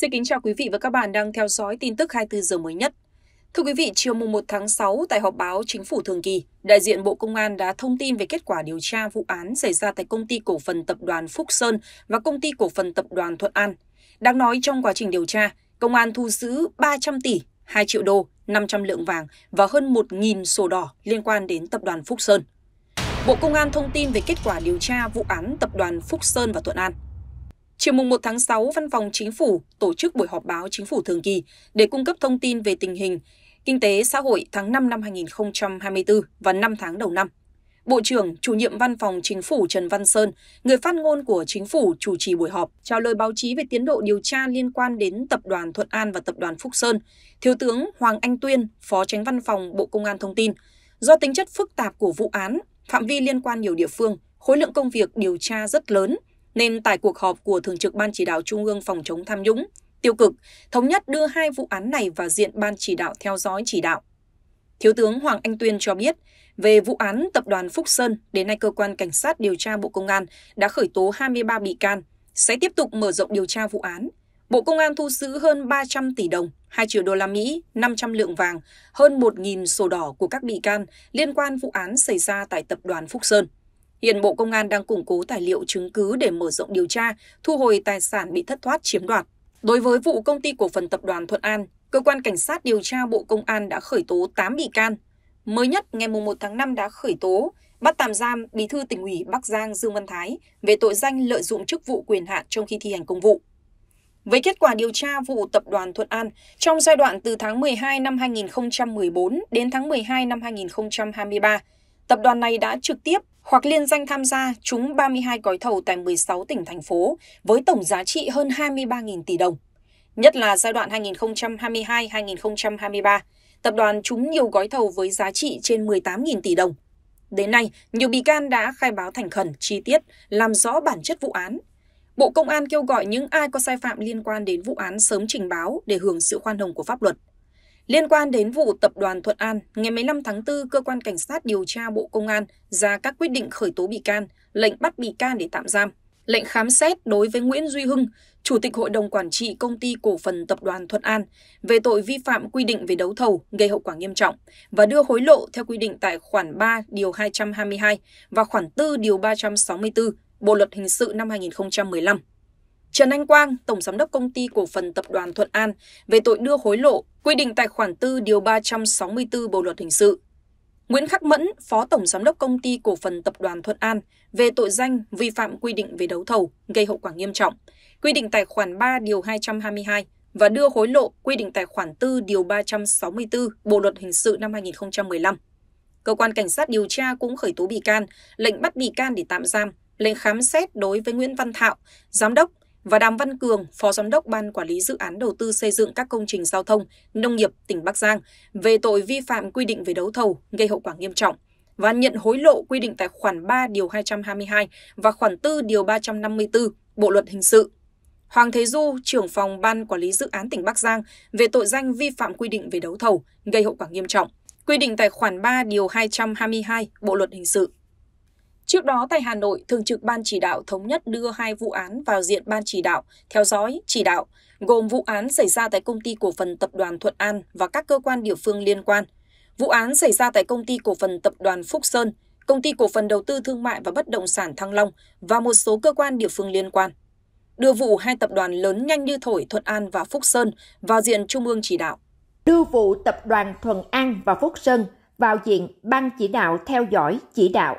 Xin kính chào quý vị và các bạn đang theo dõi tin tức 24 giờ mới nhất. Thưa quý vị, chiều mùng 1 tháng 6 tại họp báo chính phủ thường kỳ, đại diện Bộ Công an đã thông tin về kết quả điều tra vụ án xảy ra tại công ty cổ phần tập đoàn Phúc Sơn và công ty cổ phần tập đoàn Thuận An. Đáng nói trong quá trình điều tra, công an thu giữ 300 tỷ, 2 triệu đô, 500 lượng vàng và hơn 1.000 sổ đỏ liên quan đến tập đoàn Phúc Sơn. Bộ Công an thông tin về kết quả điều tra vụ án tập đoàn Phúc Sơn và Thuận An. Chiều mùng 1 tháng 6, Văn phòng Chính phủ tổ chức buổi họp báo Chính phủ thường kỳ để cung cấp thông tin về tình hình kinh tế xã hội tháng 5 năm 2024 và 5 tháng đầu năm. Bộ trưởng, chủ nhiệm văn phòng chính phủ Trần Văn Sơn, người phát ngôn của chính phủ chủ trì buổi họp, trả lời báo chí về tiến độ điều tra liên quan đến tập đoàn Thuận An và tập đoàn Phúc Sơn. Thiếu tướng Hoàng Anh Tuyên, Phó Tránh Văn phòng Bộ Công an thông tin, do tính chất phức tạp của vụ án, phạm vi liên quan nhiều địa phương, khối lượng công việc điều tra rất lớn, nên tại cuộc họp của Thường trực Ban Chỉ đạo Trung ương phòng chống tham nhũng, tiêu cực, thống nhất đưa hai vụ án này vào diện Ban Chỉ đạo theo dõi chỉ đạo. Thiếu tướng Hoàng Anh Tuyên cho biết, về vụ án tập đoàn Phúc Sơn, đến nay cơ quan cảnh sát điều tra Bộ Công an đã khởi tố 23 bị can, sẽ tiếp tục mở rộng điều tra vụ án. Bộ Công an thu giữ hơn 300 tỷ đồng, 2 triệu đô la Mỹ, 500 lượng vàng, hơn 1.000 sổ đỏ của các bị can liên quan vụ án xảy ra tại tập đoàn Phúc Sơn. Hiện Bộ Công an đang củng cố tài liệu chứng cứ để mở rộng điều tra, thu hồi tài sản bị thất thoát chiếm đoạt. Đối với vụ công ty cổ phần tập đoàn Thuận An, cơ quan cảnh sát điều tra Bộ Công an đã khởi tố 8 bị can. Mới nhất, ngày 1 tháng 5 đã khởi tố, bắt tạm giam Bí thư tỉnh ủy Bắc Giang Dương Văn Thái về tội danh lợi dụng chức vụ quyền hạn trong khi thi hành công vụ. Với kết quả điều tra vụ tập đoàn Thuận An trong giai đoạn từ tháng 12 năm 2014 đến tháng 12 năm 2023, tập đoàn này đã trực tiếp hoặc liên danh tham gia trúng 32 gói thầu tại 16 tỉnh thành phố với tổng giá trị hơn 23.000 tỷ đồng. Nhất là giai đoạn 2022-2023, tập đoàn trúng nhiều gói thầu với giá trị trên 18.000 tỷ đồng. Đến nay, nhiều bị can đã khai báo thành khẩn, chi tiết, làm rõ bản chất vụ án. Bộ Công an kêu gọi những ai có sai phạm liên quan đến vụ án sớm trình báo để hưởng sự khoan hồng của pháp luật. Liên quan đến vụ tập đoàn Thuận An, ngày 15 tháng 4, cơ quan cảnh sát điều tra Bộ Công an ra các quyết định khởi tố bị can, lệnh bắt bị can để tạm giam, lệnh khám xét đối với Nguyễn Duy Hưng, Chủ tịch Hội đồng Quản trị Công ty Cổ phần Tập đoàn Thuận An về tội vi phạm quy định về đấu thầu gây hậu quả nghiêm trọng và đưa hối lộ theo quy định tại khoản 3 điều 222 và khoản 4 điều 364 Bộ luật hình sự năm 2015. Trần Anh Quang, Tổng Giám đốc Công ty Cổ phần Tập đoàn Thuận An về tội đưa hối lộ, quy định tại khoản 4 điều 364 Bộ luật hình sự. Nguyễn Khắc Mẫn, Phó Tổng Giám đốc Công ty Cổ phần Tập đoàn Thuận An về tội danh vi phạm quy định về đấu thầu gây hậu quả nghiêm trọng, quy định tại khoản 3 điều 222 và đưa hối lộ quy định tài khoản 4 điều 364 Bộ luật hình sự năm 2015. Cơ quan cảnh sát điều tra cũng khởi tố bị can, lệnh bắt bị can để tạm giam, lệnh khám xét đối với Nguyễn Văn Thạo, giám đốc và Đàm Văn Cường, Phó Giám đốc Ban Quản lý Dự án Đầu tư xây dựng các công trình giao thông, nông nghiệp tỉnh Bắc Giang về tội vi phạm quy định về đấu thầu gây hậu quả nghiêm trọng và nhận hối lộ quy định tại khoản 3 điều 222 và khoản 4 điều 354 Bộ luật hình sự. Hoàng Thế Du, trưởng phòng Ban Quản lý Dự án tỉnh Bắc Giang về tội danh vi phạm quy định về đấu thầu gây hậu quả nghiêm trọng, quy định tại khoản 3 điều 222 Bộ luật hình sự. Trước đó tại Hà Nội, Thường trực Ban Chỉ đạo thống nhất đưa hai vụ án vào diện Ban Chỉ đạo, theo dõi, chỉ đạo, gồm vụ án xảy ra tại công ty cổ phần tập đoàn Thuận An và các cơ quan địa phương liên quan, vụ án xảy ra tại công ty cổ phần tập đoàn Phúc Sơn, công ty cổ phần đầu tư thương mại và bất động sản Thăng Long và một số cơ quan địa phương liên quan. Đưa vụ hai tập đoàn lớn nhanh như thổi Thuận An và Phúc Sơn vào diện Trung ương chỉ đạo. Đưa vụ tập đoàn Thuận An và Phúc Sơn vào diện Ban chỉ đạo theo dõi chỉ đạo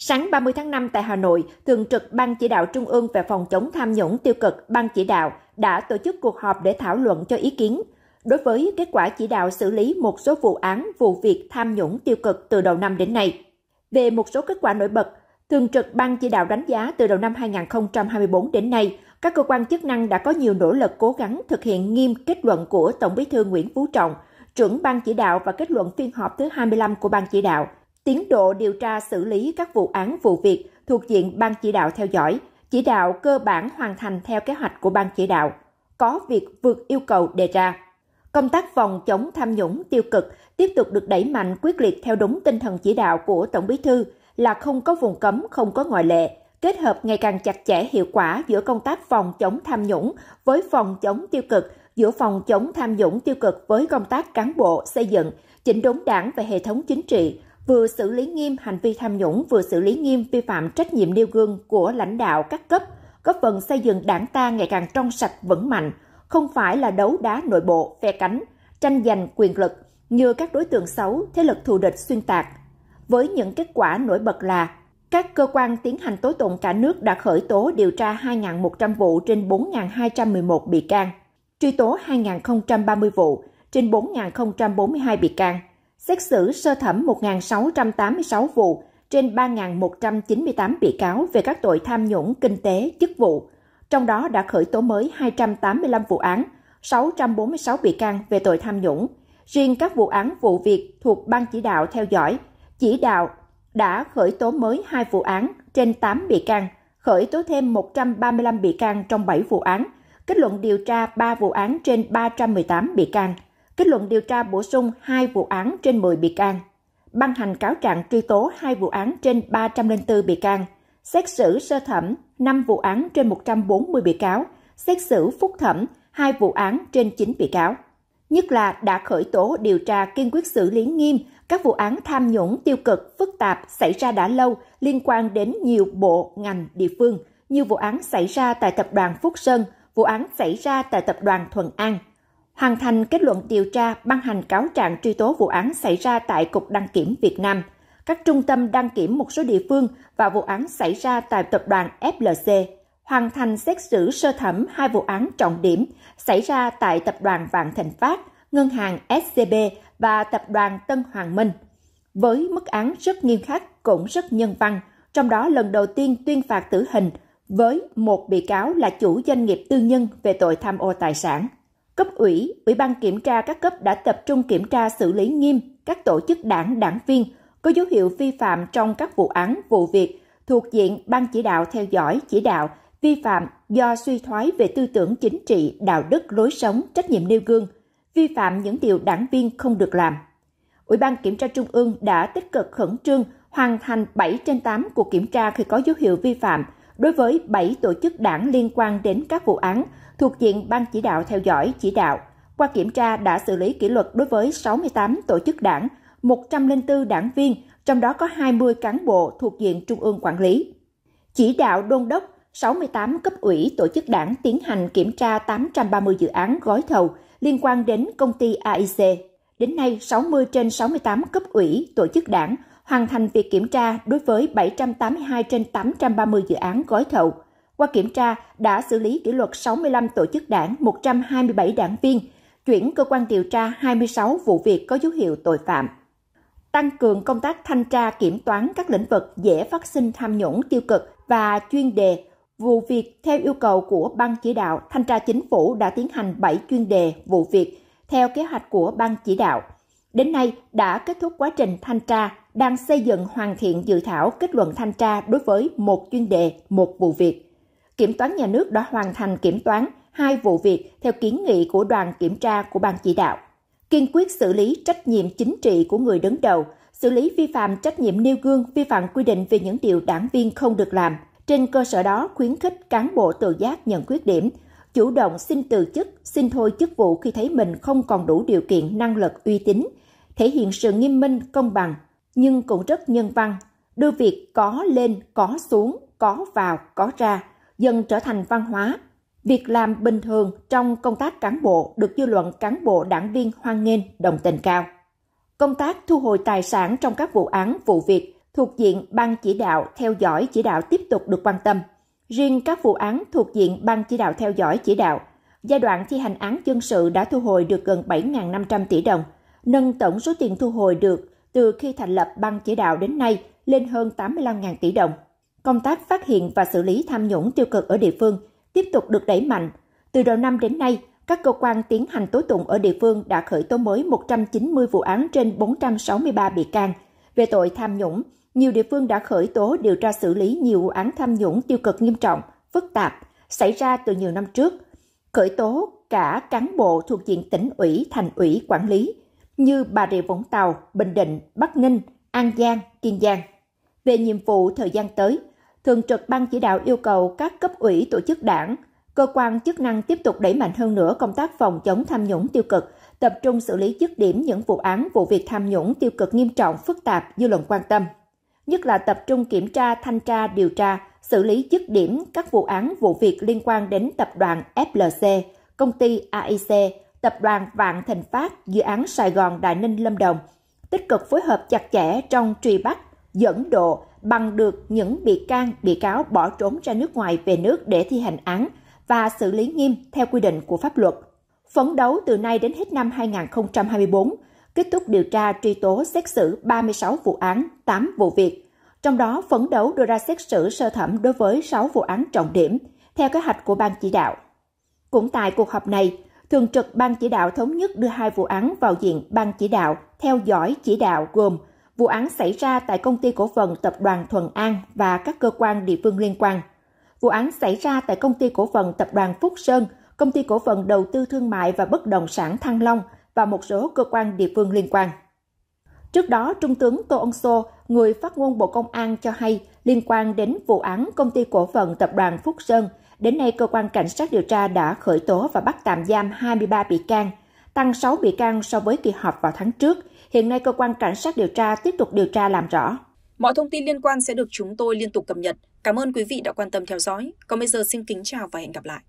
Sáng 30 tháng 5 tại Hà Nội, Thường trực Ban Chỉ đạo Trung ương về phòng chống tham nhũng tiêu cực Ban Chỉ đạo đã tổ chức cuộc họp để thảo luận cho ý kiến. Đối với kết quả chỉ đạo xử lý một số vụ án, vụ việc tham nhũng tiêu cực từ đầu năm đến nay. Về một số kết quả nổi bật, Thường trực Ban Chỉ đạo đánh giá từ đầu năm 2024 đến nay, các cơ quan chức năng đã có nhiều nỗ lực cố gắng thực hiện nghiêm kết luận của Tổng bí thư Nguyễn Phú Trọng, trưởng Ban Chỉ đạo và kết luận phiên họp thứ 25 của Ban Chỉ đạo – tiến độ điều tra xử lý các vụ án vụ việc thuộc diện ban chỉ đạo theo dõi, chỉ đạo cơ bản hoàn thành theo kế hoạch của ban chỉ đạo, có việc vượt yêu cầu đề ra. Công tác phòng chống tham nhũng tiêu cực tiếp tục được đẩy mạnh quyết liệt theo đúng tinh thần chỉ đạo của Tổng Bí thư là không có vùng cấm, không có ngoại lệ, kết hợp ngày càng chặt chẽ hiệu quả giữa công tác phòng chống tham nhũng với phòng chống tiêu cực, giữa phòng chống tham nhũng tiêu cực với công tác cán bộ xây dựng, chỉnh đốn đảng và hệ thống chính trị, vừa xử lý nghiêm hành vi tham nhũng, vừa xử lý nghiêm vi phạm trách nhiệm nêu gương của lãnh đạo các cấp, góp phần xây dựng đảng ta ngày càng trong sạch vững mạnh, không phải là đấu đá nội bộ, phe cánh, tranh giành quyền lực như các đối tượng xấu, thế lực thù địch xuyên tạc. Với những kết quả nổi bật là các cơ quan tiến hành tố tụng cả nước đã khởi tố điều tra 2.100 vụ trên 4.211 bị can, truy tố 2.030 vụ trên 4.042 bị can, xét xử sơ thẩm 1.686 vụ trên 3.198 bị cáo về các tội tham nhũng kinh tế, chức vụ. Trong đó đã khởi tố mới 285 vụ án, 646 bị can về tội tham nhũng. Riêng các vụ án vụ việc thuộc Ban chỉ đạo theo dõi, chỉ đạo đã khởi tố mới 2 vụ án trên 8 bị can, khởi tố thêm 135 bị can trong 7 vụ án, kết luận điều tra 3 vụ án trên 318 bị can, kết luận điều tra bổ sung 2 vụ án trên 10 bị can, ban hành cáo trạng truy tố 2 vụ án trên 304 bị can, xét xử sơ thẩm 5 vụ án trên 140 bị cáo, xét xử phúc thẩm 2 vụ án trên 9 bị cáo. Nhất là đã khởi tố điều tra kiên quyết xử lý nghiêm các vụ án tham nhũng tiêu cực phức tạp xảy ra đã lâu liên quan đến nhiều bộ, ngành, địa phương, như vụ án xảy ra tại tập đoàn Phúc Sơn, vụ án xảy ra tại tập đoàn Thuận An. Hoàn thành kết luận điều tra ban hành cáo trạng truy tố vụ án xảy ra tại Cục Đăng kiểm Việt Nam, các trung tâm đăng kiểm một số địa phương và vụ án xảy ra tại tập đoàn FLC, hoàn thành xét xử sơ thẩm hai vụ án trọng điểm xảy ra tại tập đoàn Vạn Thịnh Phát, ngân hàng SCB và tập đoàn Tân Hoàng Minh. Với mức án rất nghiêm khắc cũng rất nhân văn, trong đó lần đầu tiên tuyên phạt tử hình với một bị cáo là chủ doanh nghiệp tư nhân về tội tham ô tài sản. Cấp ủy, Ủy ban kiểm tra các cấp đã tập trung kiểm tra xử lý nghiêm các tổ chức đảng, đảng viên có dấu hiệu vi phạm trong các vụ án, vụ việc thuộc diện ban chỉ đạo theo dõi, chỉ đạo, vi phạm do suy thoái về tư tưởng chính trị, đạo đức, lối sống, trách nhiệm nêu gương, vi phạm những điều đảng viên không được làm. Ủy ban Kiểm tra Trung ương đã tích cực khẩn trương hoàn thành 7 trên 8 cuộc kiểm tra khi có dấu hiệu vi phạm đối với 7 tổ chức đảng liên quan đến các vụ án thuộc diện Ban chỉ đạo theo dõi chỉ đạo. Qua kiểm tra đã xử lý kỷ luật đối với 68 tổ chức đảng, 104 đảng viên, trong đó có 20 cán bộ thuộc diện Trung ương quản lý. Chỉ đạo đôn đốc 68 cấp ủy tổ chức đảng tiến hành kiểm tra 830 dự án gói thầu liên quan đến công ty AIC. Đến nay, 60 trên 68 cấp ủy tổ chức đảng hoàn thành việc kiểm tra đối với 782 trên 830 dự án gói thầu. Qua kiểm tra, đã xử lý kỷ luật 65 tổ chức đảng, 127 đảng viên, chuyển cơ quan điều tra 26 vụ việc có dấu hiệu tội phạm. Tăng cường công tác thanh tra kiểm toán các lĩnh vực dễ phát sinh tham nhũng tiêu cực và chuyên đề vụ việc theo yêu cầu của Ban chỉ đạo, Thanh tra Chính phủ đã tiến hành 7 chuyên đề vụ việc theo kế hoạch của Ban chỉ đạo. Đến nay đã kết thúc quá trình thanh tra, đang xây dựng hoàn thiện dự thảo kết luận thanh tra đối với một chuyên đề, một vụ việc. Kiểm toán nhà nước đã hoàn thành kiểm toán hai vụ việc theo kiến nghị của đoàn kiểm tra của Ban chỉ đạo. Kiên quyết xử lý trách nhiệm chính trị của người đứng đầu, xử lý vi phạm trách nhiệm nêu gương, vi phạm quy định về những điều đảng viên không được làm – trên cơ sở đó, khuyến khích cán bộ tự giác nhận khuyết điểm, chủ động xin từ chức, xin thôi chức vụ khi thấy mình không còn đủ điều kiện năng lực uy tín, thể hiện sự nghiêm minh, công bằng, nhưng cũng rất nhân văn, đưa việc có lên, có xuống, có vào, có ra, dần trở thành văn hóa. Việc làm bình thường trong công tác cán bộ được dư luận cán bộ đảng viên hoan nghênh, đồng tình cao. Công tác thu hồi tài sản trong các vụ án, vụ việc thuộc diện Ban chỉ đạo theo dõi chỉ đạo tiếp tục được quan tâm. Riêng các vụ án thuộc diện Ban chỉ đạo theo dõi chỉ đạo, giai đoạn thi hành án dân sự đã thu hồi được gần 7.500 tỷ đồng, nâng tổng số tiền thu hồi được từ khi thành lập Ban chỉ đạo đến nay lên hơn 85.000 tỷ đồng. Công tác phát hiện và xử lý tham nhũng tiêu cực ở địa phương tiếp tục được đẩy mạnh. Từ đầu năm đến nay, các cơ quan tiến hành tố tụng ở địa phương đã khởi tố mới 190 vụ án trên 463 bị can về tội tham nhũng, nhiều địa phương đã khởi tố điều tra xử lý nhiều vụ án tham nhũng tiêu cực nghiêm trọng, phức tạp, xảy ra từ nhiều năm trước, khởi tố cả cán bộ thuộc diện tỉnh ủy, thành ủy quản lý như Bà Rịa Vũng Tàu, Bình Định, Bắc Ninh, An Giang, Kiên Giang. Về nhiệm vụ thời gian tới, Thường trực Ban chỉ đạo yêu cầu các cấp ủy tổ chức đảng, cơ quan chức năng tiếp tục đẩy mạnh hơn nữa công tác phòng chống tham nhũng tiêu cực, tập trung xử lý dứt điểm những vụ án vụ việc tham nhũng tiêu cực nghiêm trọng, phức tạp, dư luận quan tâm. Nhất là tập trung kiểm tra, thanh tra, điều tra, xử lý dứt điểm các vụ án vụ việc liên quan đến tập đoàn FLC, công ty AIC, tập đoàn Vạn Thịnh Phát, dự án Sài Gòn Đại Ninh Lâm Đồng, tích cực phối hợp chặt chẽ trong truy bắt, dẫn độ bằng được những bị can, bị cáo bỏ trốn ra nước ngoài về nước để thi hành án và xử lý nghiêm theo quy định của pháp luật. Phấn đấu từ nay đến hết năm 2024, kết thúc điều tra truy tố xét xử 36 vụ án, 8 vụ việc. Trong đó phấn đấu đưa ra xét xử sơ thẩm đối với 6 vụ án trọng điểm, theo kế hoạch của Ban chỉ đạo. Cũng tại cuộc họp này, Thường trực Ban chỉ đạo thống nhất đưa hai vụ án vào diện Ban chỉ đạo theo dõi chỉ đạo gồm vụ án xảy ra tại công ty cổ phần tập đoàn Thuận An và các cơ quan địa phương liên quan. Vụ án xảy ra tại công ty cổ phần tập đoàn Phúc Sơn, công ty cổ phần đầu tư thương mại và bất động sản Thăng Long và một số cơ quan địa phương liên quan. Trước đó, Trung tướng Tô Ân Sô, người phát ngôn Bộ Công an cho hay liên quan đến vụ án công ty cổ phần tập đoàn Phúc Sơn, đến nay cơ quan cảnh sát điều tra đã khởi tố và bắt tạm giam 23 bị can, tăng 6 bị can so với kỳ họp vào tháng trước. Hiện nay cơ quan cảnh sát điều tra tiếp tục điều tra làm rõ. Mọi thông tin liên quan sẽ được chúng tôi liên tục cập nhật. Cảm ơn quý vị đã quan tâm theo dõi. Còn bây giờ xin kính chào và hẹn gặp lại.